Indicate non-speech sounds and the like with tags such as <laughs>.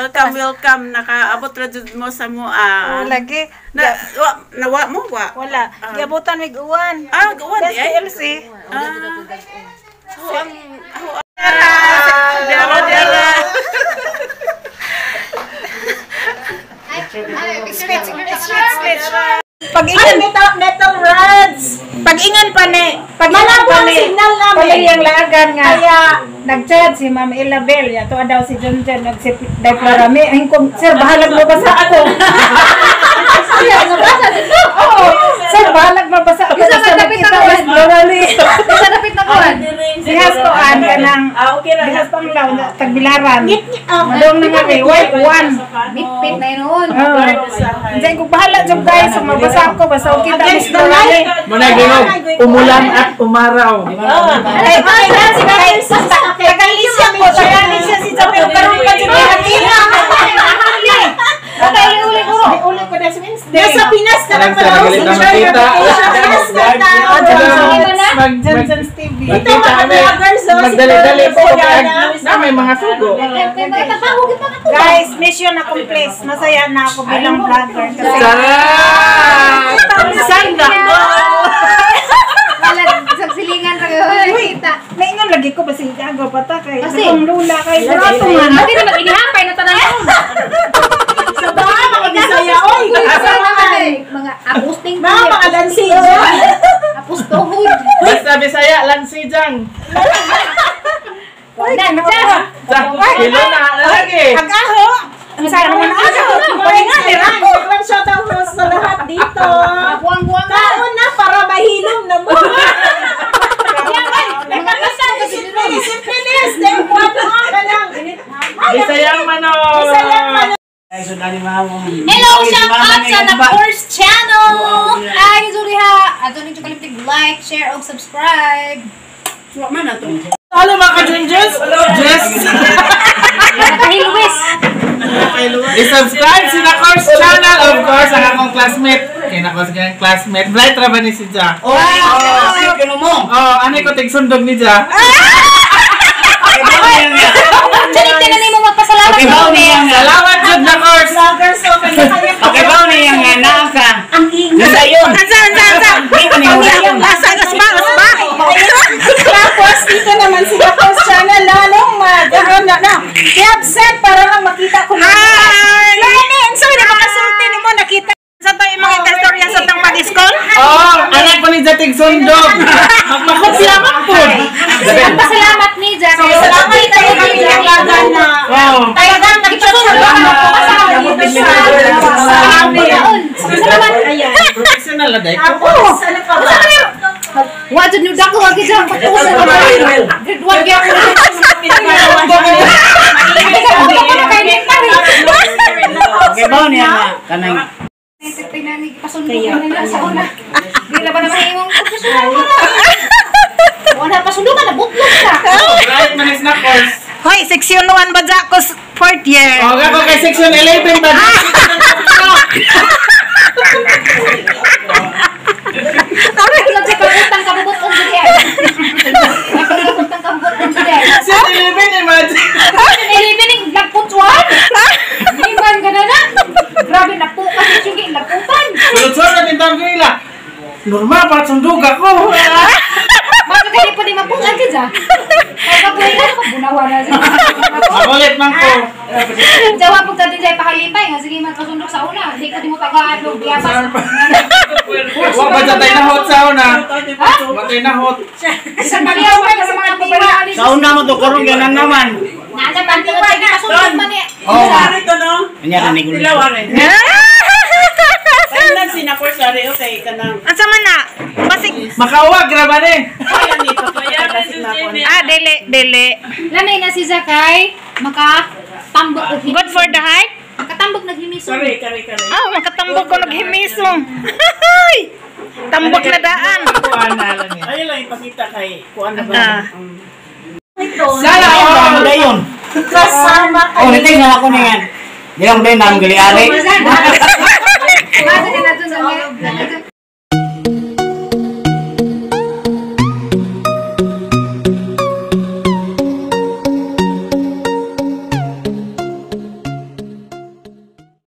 welcome, welcome. Nakaabot ra jud mo sa mo. Ah. Oh, lagi. Na, wa, nawa mo wa? Wala. Giabutan mig uwan. Ah, gawan di ay. STLC. Ah. Ako ang Dara, dara. Speech, speech, speech. Pag-ingan metal, metal rods. Pag-ingan pa ni. Pag-ingan pa ni. signal namin. Paliyang lagan nga. Kaya nag-chat si Ma'am Elabel. Yato daw si John John nag-deplorami. Ay ko, sir, bahalag mo basa ako. Siya, nabasa dito. Oo. Sir, bahalag mo basa ako. Nakita ako. ko <laughs> kuhan. Dihas ko an ka ng dihas pang law na tagbilaran. Madong na nga kay white one. Bit-bit na yun noon. Oh. Diyan ko bahala jud guys, sa mabasa ko basta og kita ni Dorani. Manay ginog, umulan at umaraw. Ay, ay, si guys. Tagalisya ko, tagalisya si Japel karon pa jud nakita. Okay, uli ko. Uli ko na si Wednesday. Nasa Pinas ka lang Parang pala. sa galit na makita. Mag, mag, Johnson TV. magkita kami. Magdali-dali po. Na may mga sugo. Mga. Guys, mission accomplished. Masaya na ako bilang vlogger kasi Sarap! Sanda mo. <laughs> Wala, sagsilingan ka yun. Kita. Naingon lagi ko basi gago pata kay Kasi- akong lula kay pero ato man. Hindi naman inihapay na tanan <laughs> ko. Sa baka mga Bisaya, oy! Mga mga apusting Mga mga dansi. <laughs> Basta Bisaya, lansijang. Wala, siya. Sa kilo na lagi. Agaho. Ang sa agaho. Nga Rako. One shot out sa lahat dito. Buwang-buwang ka. Kaon na para mahilom na mo. Finish! Then, what ka lang. Bisayang manok. Bisayang manok. Hello, shout out sa The Course Channel! Ay, Zuriha! Ato like, share, o subscribe. Wa man na to. Hello mga ka-Junjus. Just Nakahilwis! i-subscribe si na Course Channel. Of course, ang akong classmate. Kaya na ko sa classmate. Bright ra ba ni si Ja? Oh, kino mo. Oh, ano ko tigsundog ni Ja? Chanit na mo magpasalamat Okay. Salamat jud na Course. Vlogger, so kanya-kanya. Okay, bao niya nga naa ka. Ang ingay. Nasa yun. Ansa ansa ansa. Hindi ko niya nga. Asa asba asba. Tapos, dito naman si Kapos Channel, lalong mag-aroon na na. I-upset para lang makita ko na. Hi. Lani, unsa ni makasulti nimo nakita sa tayo mga istorya sa tang pag-school? Oh, anak ko <laughs> ni. Magmakopya man po. Pasalamat ni Jack. Salamat kayo ng ilagan na. Oh. Talagang nagpasunod ako kasama dito sa Salamat. Ayan. Professional na dahil ko. Tapos, ano pa ba? Wado niyo dako wag dyan patusan ko. Grade 1 gyud ako. Okay, bao niya nga. Kanang Pasundo ko nila sa una. Di na ba naman imong professional? Wala pasundo ka na butlog ka. Right, manis na Course. Hoy, section 1 ba dyan ko fourth year? Oh, ako kay section 11 ba? Tulad <laughs> sa kabutang kabutang sa diyan. Kabutang kabutang sa diyan. Section 11 imagine. Elibining nagputwan. Iman ka na na. Grabe na po kasi sige nagputan. Sulod-sulod natin tawag nila. Normal pa sundog ako. Bakit hindi pa di mapungan ka dyan? Ay kabuhay na bunawa na siya. Makulit man ko. Jawa po tadi dyan pakalipay nga sige magkasundok sa una. Hindi ka di mo tagaan ng biyapas. Wa ba dyan tayo na hot sa una? Wa tayo na hot. Isang kaliyaw ka sa mga pabayaan ni Sa una mo to karong ganan naman. Nasa pantiwa na kasundok man eh. Oh. Sari to no. Anya ka ni gulo. Ilawarin. Ay, sari okay kanang. Ansa man na? Basig. Makawag, grabe ni. Ay, ni na ko. Ah, dili, dili. Lamay na si Zakay maka tambok Good for the height? Katambok naghimiso. Kare, kare, kare. Ah, makatambok ko naghimisong. Hoy! <laughs> Tambok na daan. Na. Ay lang ipakita kay kuan na Ah. ba? Um, Sana Ano all. dayon? Kasama Oh, nitig na ako niyan. Lang din nang gali ari. Basta ka na dun sa